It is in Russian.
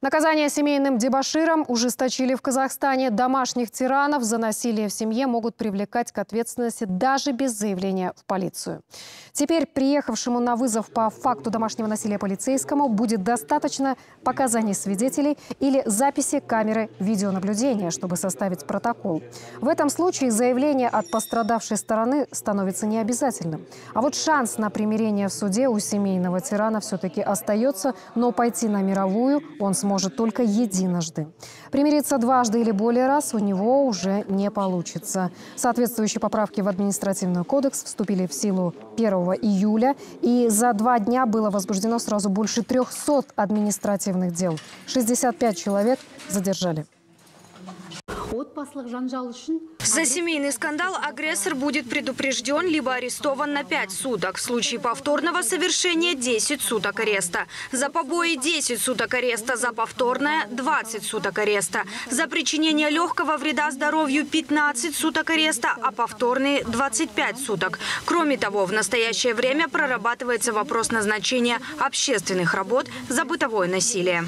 Наказание семейным дебоширам ужесточили в Казахстане. Домашних тиранов за насилие в семье могут привлекать к ответственности даже без заявления в полицию. Теперь приехавшему на вызов по факту домашнего насилия полицейскому будет достаточно показаний свидетелей или записи камеры видеонаблюдения, чтобы составить протокол. В этом случае заявление от пострадавшей стороны становится необязательным. А вот шанс на примирение в суде у семейного тирана все-таки остается, но пойти на мировую он сможет только единожды. Примириться дважды или более раз у него уже не получится. Соответствующие поправки в административный кодекс вступили в силу 1 июля. И за два дня было возбуждено сразу больше 300 административных дел. 65 человек задержали. Отбасылық жанжал үшін За семейный скандал агрессор будет предупрежден либо арестован на 5 суток. В случае повторного совершения 10 суток ареста. За побои 10 суток ареста, за повторное 20 суток ареста. За причинение легкого вреда здоровью 15 суток ареста, а повторные 25 суток. Кроме того, в настоящее время прорабатывается вопрос назначения общественных работ за бытовое насилие.